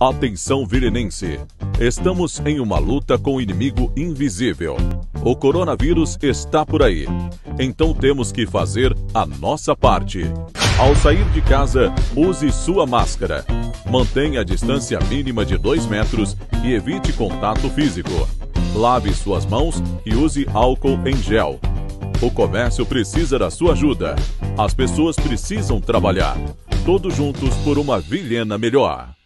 Atenção virinense! Estamos em uma luta com o inimigo invisível. O coronavírus está por aí. Então temos que fazer a nossa parte. Ao sair de casa, use sua máscara. Mantenha a distância mínima de 2 metros e evite contato físico. Lave suas mãos e use álcool em gel. O comércio precisa da sua ajuda. As pessoas precisam trabalhar. Todos juntos por uma Vilhena melhor.